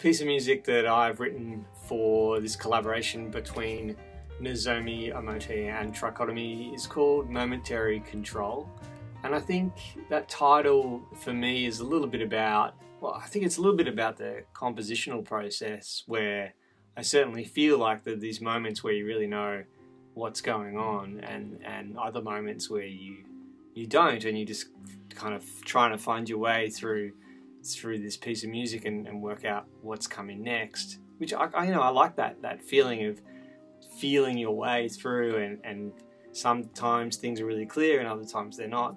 piece of music that I've written for this collaboration between Nozomi Omote and Trichotomy is called Momentary Control. And I think that title for me is a little bit about, well, I think it's a little bit about the compositional process where I certainly feel like that these moments where you really know what's going on and, and other moments where you you don't and you're just kind of trying to find your way through through this piece of music and, and work out what's coming next. Which I, I, you know I like that that feeling of feeling your way through and, and sometimes things are really clear and other times they're not.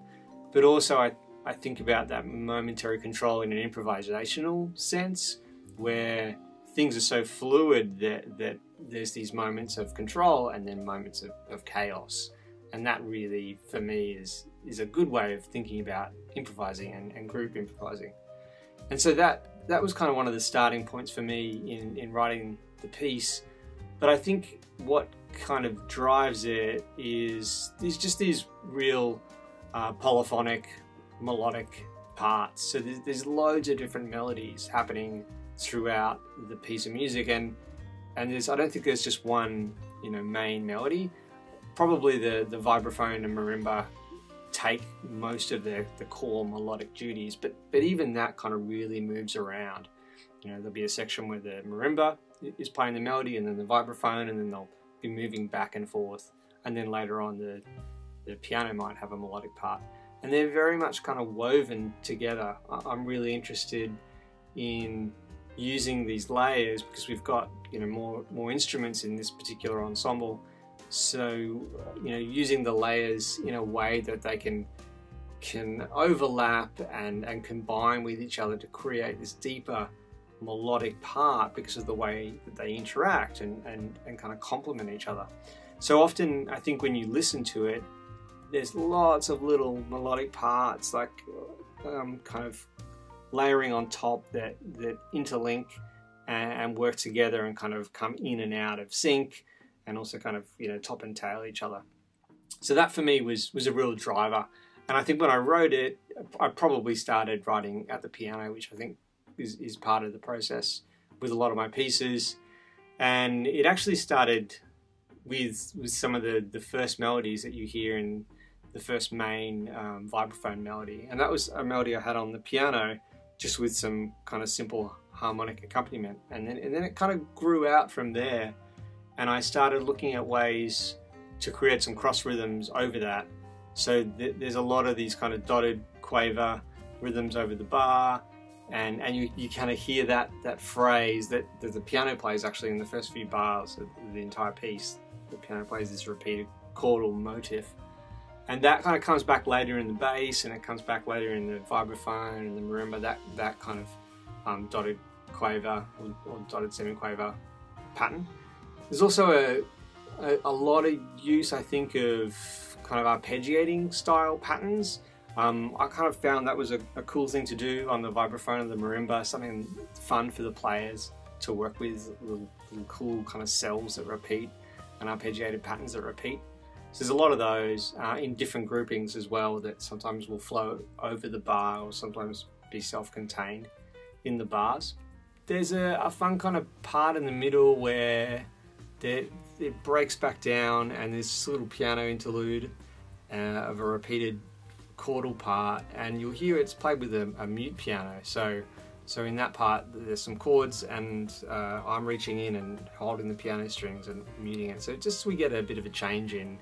But also I, I think about that momentary control in an improvisational sense where things are so fluid that, that there's these moments of control and then moments of, of chaos. And that really, for me, is, is a good way of thinking about improvising and, and group improvising. And so that, that was kind of one of the starting points for me in, in writing the piece. But I think what kind of drives it is, is just these real uh, polyphonic, melodic parts. So there's, there's loads of different melodies happening throughout the piece of music, and and there's I don't think there's just one you know main melody. Probably the the vibraphone and marimba take most of the, the core melodic duties, but but even that kind of really moves around. You know, there'll be a section where the marimba is playing the melody, and then the vibraphone, and then they'll be moving back and forth, and then later on the the piano might have a melodic part, and they're very much kind of woven together. I'm really interested in using these layers because we've got you know more more instruments in this particular ensemble so you know using the layers in a way that they can can overlap and and combine with each other to create this deeper melodic part because of the way that they interact and and, and kind of complement each other. So often i think when you listen to it there's lots of little melodic parts like um, kind of layering on top that that interlink and, and, work together and kind of come in and out of sync and also kind of you know top and tail each other so that for me was was a real driver and i think when i wrote it i probably started writing at the piano which i think is, is part of the process with a lot of my pieces and it actually started with with some of the the first melodies that you hear in the first main um, vibraphone melody and that was a melody i had on the piano just with some kind of simple harmonic accompaniment. And then, and then it kind of grew out from there. And I started looking at ways to create some cross rhythms over that. So th there's a lot of these kind of dotted quaver rhythms over the bar. And, and you, you kind of hear that, that phrase that, that the piano plays actually in the first few bars of the entire piece. The piano plays this repeated chordal motif and that kind of comes back later in the bass and it comes back later in the vibraphone and the marimba that that kind of um, dotted quaver or, or dotted semiquaver pattern there's also a, a, a, lot of use i think of kind of arpeggiating style patterns um, i kind of found that was a, a, cool thing to do on the vibraphone and the marimba something fun for the players to work with little, little cool kind of cells that repeat and arpeggiated patterns that repeat so there's a lot of those uh, in different groupings as well that sometimes will flow over the bar or sometimes be self-contained in the bars. There's a, a, fun kind of part in the middle where it breaks back down and there's this little piano interlude uh, of a repeated chordal part and you'll hear it's played with a, a mute piano. So so in that part, there's some chords, and uh, I'm reaching in and holding the piano strings and muting it. So just we get a bit of a change in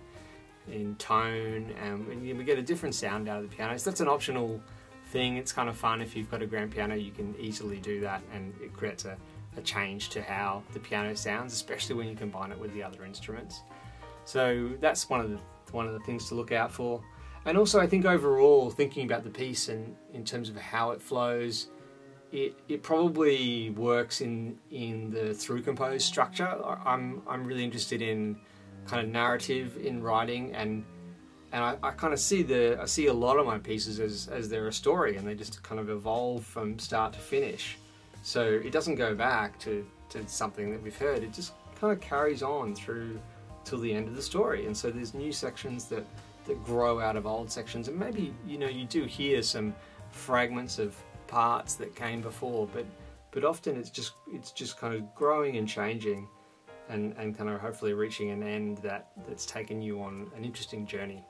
in tone and we get a different sound out of the piano. So that's an optional thing. It's kind of fun if you've got a grand piano, you can easily do that and it creates a, a change to how the piano sounds, especially when you combine it with the other instruments. So that's one of the one of the things to look out for. And also I think overall thinking about the piece and in terms of how it flows, it, it probably works in in the through composed structure. I'm I'm really interested in kind of narrative in writing and and I, I, kind of see the I see a lot of my pieces as as they're a story and they just kind of evolve from start to finish. So it doesn't go back to, to something that we've heard. It just kind of carries on through till the end of the story. And so there's new sections that that grow out of old sections and maybe you know you do hear some fragments of parts that came before, but but often it's just it's just kind of growing and changing, and and kind of hopefully reaching an end that that's taken you on an interesting journey.